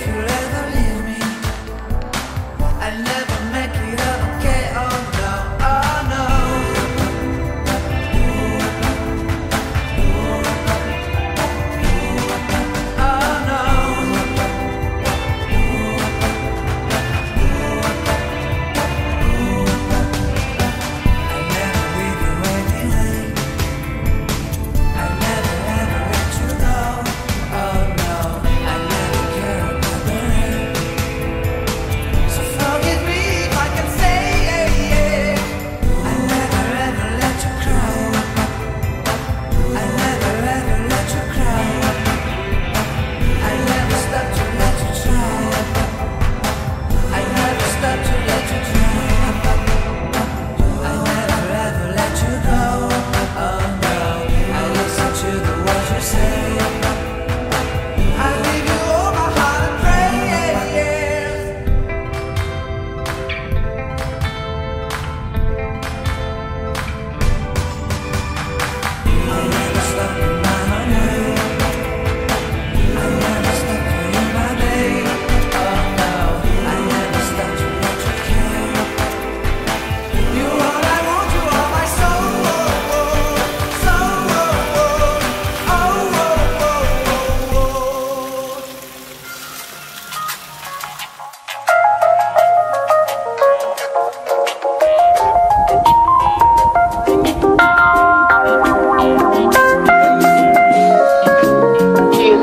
if you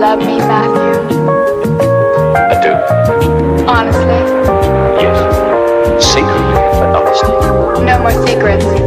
love me, Matthew? I do. Honestly? Yes. Secretly, but honestly. No more secrets.